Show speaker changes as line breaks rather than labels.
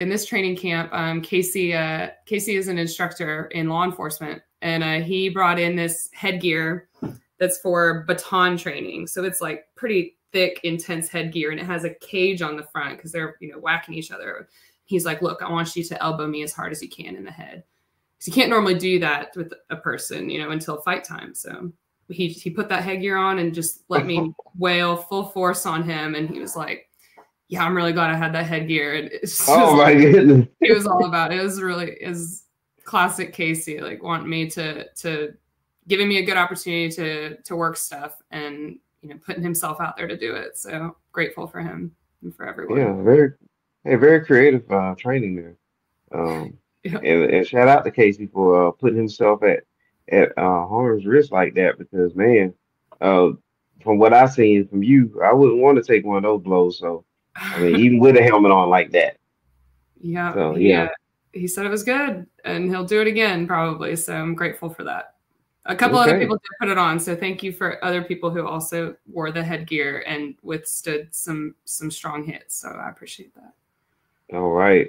in this training camp, um, Casey uh, Casey is an instructor in law enforcement, and uh, he brought in this headgear that's for baton training. So it's like pretty thick, intense headgear, and it has a cage on the front because they're you know whacking each other. He's like, "Look, I want you to elbow me as hard as you can in the head." Because you can't normally do that with a person, you know, until fight time. So he he put that headgear on and just let me wail full force on him, and he was like, "Yeah, I'm really glad I had that headgear." And it's
oh my goodness,
it was all about it. it was really is classic Casey, like wanting me to to giving me a good opportunity to to work stuff and you know putting himself out there to do it. So grateful for him and for everyone.
Yeah, very, hey, very creative uh, training there. Um, yeah. and, and shout out to Casey for uh, putting himself at at uh, harm's risk like that because man, uh, from what I've seen from you, I wouldn't want to take one of those blows. So I mean, even with a helmet on like that.
Yeah. So yeah. yeah. He said it was good and he'll do it again probably. So I'm grateful for that. A couple okay. other people did put it on, so thank you for other people who also wore the headgear and withstood some some strong hits. So I appreciate that.
All right.